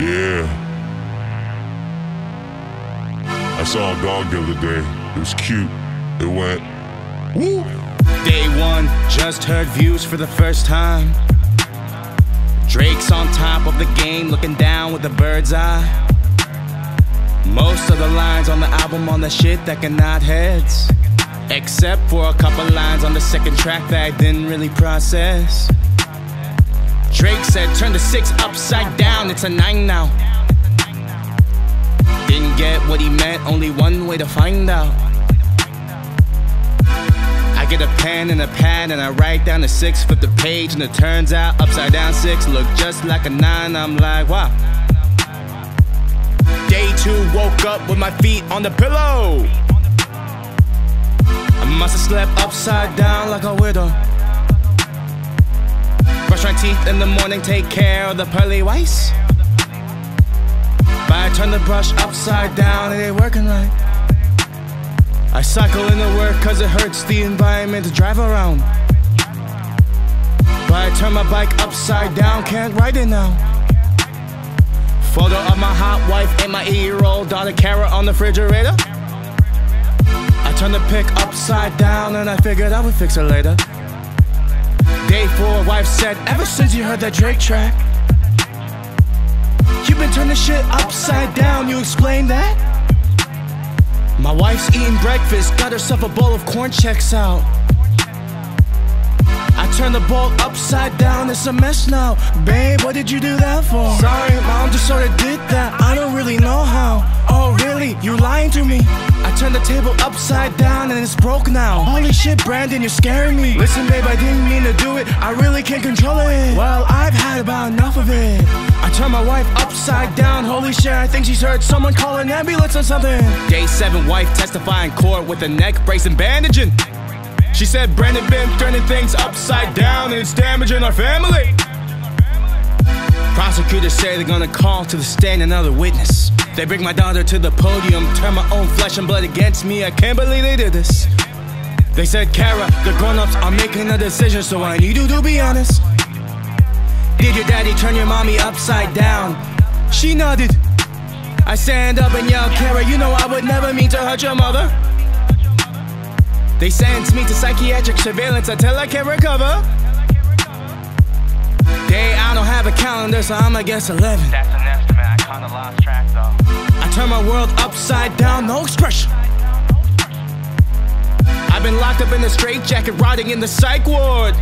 Yeah. I saw a dog the other day. It was cute. It went, woo! Day one, just heard views for the first time. Drake's on top of the game, looking down with a bird's eye. Most of the lines on the album on the shit that can nod heads. Except for a couple lines on the second track that I didn't really process. Drake said, turn the six upside down, it's a nine now. Didn't get what he meant, only one way to find out. I get a pen and a pad and I write down the six, flip the page, and it turns out upside down six look just like a nine. I'm like, wow. Day two, woke up with my feet on the pillow. I must have slept upside down like a widow. Brush my teeth in the morning, take care of the pearly whites. But I turn the brush upside down, it ain't working right. I cycle into work cause it hurts the environment to drive around. But I turn my bike upside down, can't ride it now. Photo of my hot wife and my eight year old daughter Kara on the refrigerator. I turn the pick upside down and I figured I would fix it later. Day four, wife said, Ever since you heard that Drake track, you've been turning shit upside down. You explain that? My wife's eating breakfast, got herself a bowl of Corn Chex out. I turned the bowl upside down, it's a mess now. Babe, what did you do that for? Sorry, mom just sorta did that. I don't really know how. Oh, turned the table upside down and it's broke now. Holy shit, Brandon, you're scaring me. Listen, babe, I didn't mean to do it. I really can't control it. Well, I've had about enough of it. I turned my wife upside down. Holy shit, I think she's heard someone call an ambulance or something. Day seven, wife testifying court with a neck brace and bandaging. She said Brandon been turning things upside down and it's damaging our family. Prosecutors say they're gonna call to the stand another witness. They bring my daughter to the podium, turn my own flesh and blood against me. I can't believe they did this. They said, Kara, the grown-ups are making a decision, so I need you to be honest. Did your daddy turn your mommy upside down? She nodded. I stand up and yell, Kara, you know I would never mean to hurt your mother. They sent me to psychiatric surveillance until I can recover. Day, I don't have a calendar, so I'ma guess 11. Track. I turn my world upside down, no expression. I've been locked up in a straitjacket, rotting in the psych ward.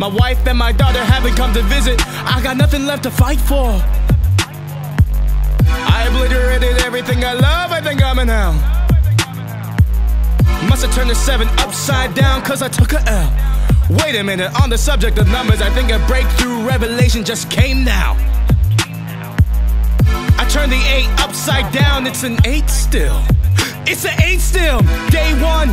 My wife and my daughter haven't come to visit. I got nothing left to fight for. I obliterated everything I love, I think I'm an L. Must have turned the seven upside down, cause I took a L. Wait a minute, on the subject of numbers, I think a breakthrough revelation just came now. Upside down, it's an eight still. It's an eight still. Day one,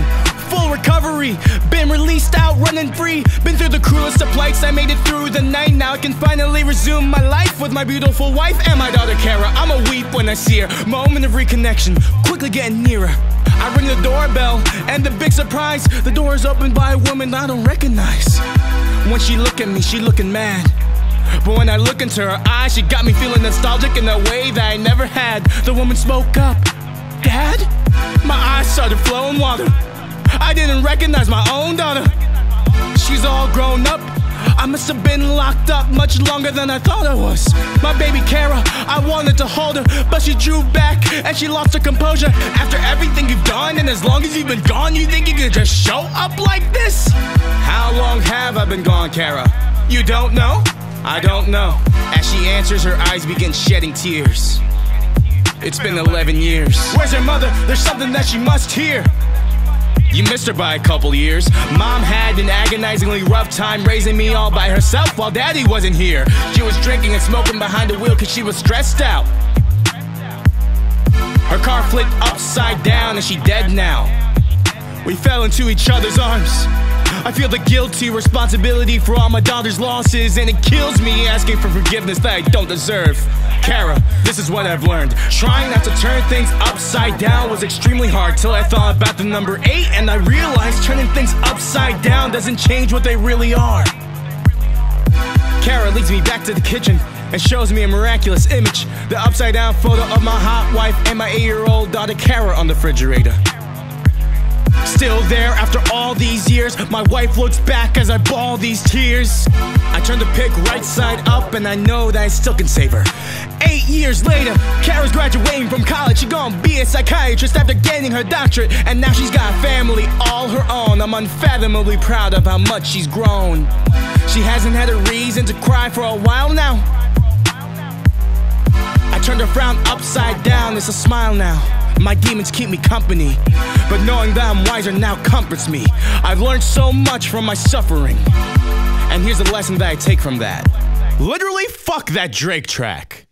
full recovery. Been released out, running free. Been through the cruelest of plights, I made it through the night. Now I can finally resume my life with my beautiful wife and my daughter Kara. I'ma weep when I see her. Moment of reconnection, quickly getting nearer. I ring the doorbell, and the big surprise, the door is opened by a woman I don't recognize. When she look at me, she looking mad. But when I look into her eyes, she got me feeling nostalgic in a way that I never had. The woman spoke up. Dad? My eyes started flowing water. I didn't recognize my own daughter. She's all grown up. I must have been locked up much longer than I thought I was. My baby Kara, I wanted to hold her, but she drew back and she lost her composure. After everything you've done, and as long as you've been gone, you think you could just show up like this? How long have I been gone, Kara? You don't know? I don't know. As she answers, her eyes begin shedding tears. It's been 11 years. Where's your mother? There's something that she must hear. You missed her by a couple years. Mom had an agonizingly rough time raising me all by herself while daddy wasn't here. She was drinking and smoking behind the wheel cause she was stressed out. Her car flipped upside down and she dead now. We fell into each other's arms. I feel the guilty responsibility for all my daughter's losses, and it kills me asking for forgiveness that I don't deserve. Kara, this is what I've learned. Trying not to turn things upside down was extremely hard till I thought about the number eight, and I realized turning things upside down doesn't change what they really are. Kara leads me back to the kitchen. and shows me a miraculous image. The upside down photo of my hot wife and my eight year old daughter Kara on the refrigerator. Still there after all these years, my wife looks back as I bawl these tears. I turn the pic right side up and I know that I still can save her. Eight years later, Kara's graduating from college. She gonna be a psychiatrist after getting her doctorate. And now she's got a family all her own. I'm unfathomably proud of how much she's grown. She hasn't had a reason to cry for a while now. I turned her frown upside down, it's a smile now. My demons keep me company, but knowing that I'm wiser now comforts me. I've learned so much from my suffering. And here's a lesson that I take from that literally, fuck that Drake track.